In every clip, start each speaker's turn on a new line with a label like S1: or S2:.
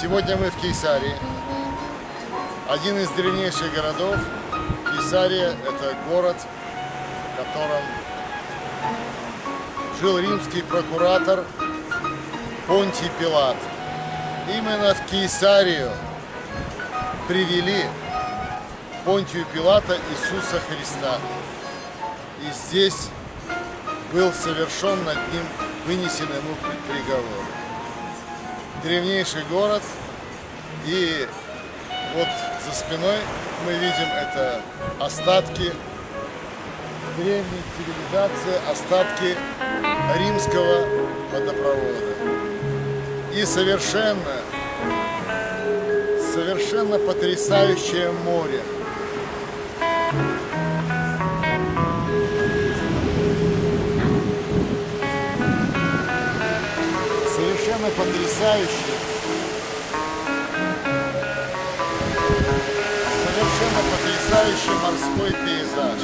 S1: Сегодня мы в Кейсарии. Один из древнейших городов. Кейсария – это город, в котором жил римский прокуратор Понтий Пилат. Именно в Кейсарию привели Понтию Пилата Иисуса Христа. И здесь был совершен над ним вынесен ему приговор. Древнейший город и вот за спиной мы видим это остатки древней цивилизации, остатки римского водопровода. И совершенно, совершенно потрясающее море. Потрясающее. Совершенно потрясающий морской пейзаж.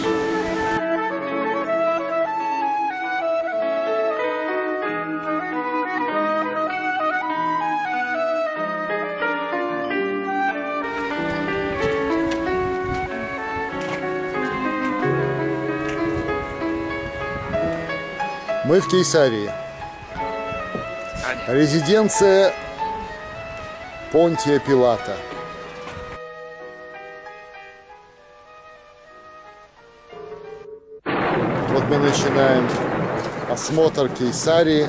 S1: Мы в Кейсарии. Резиденция Понтия Пилата. Вот мы начинаем осмотр Кейсарии.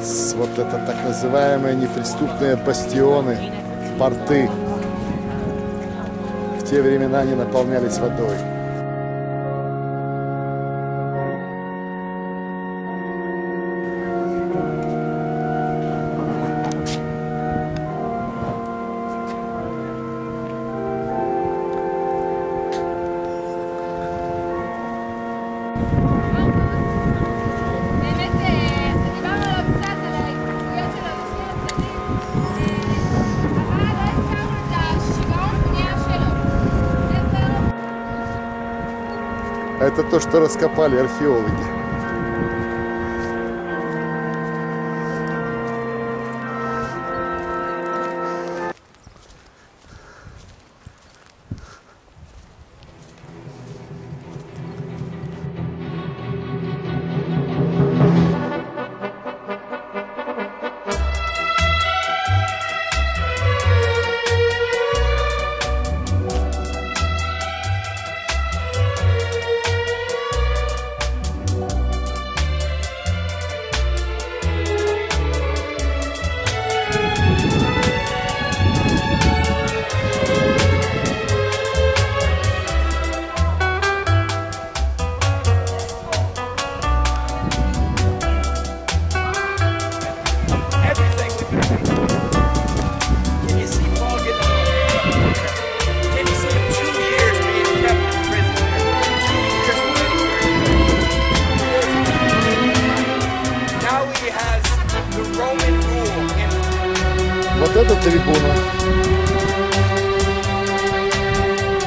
S1: С вот это так называемые неприступные бастионы, порты. В те времена они наполнялись водой. Это то, что раскопали археологи. Это трибуна,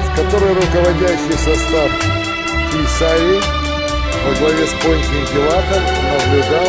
S1: с которой руководящий состав Кейсарии во главе с Понтием Пилатом наблюдал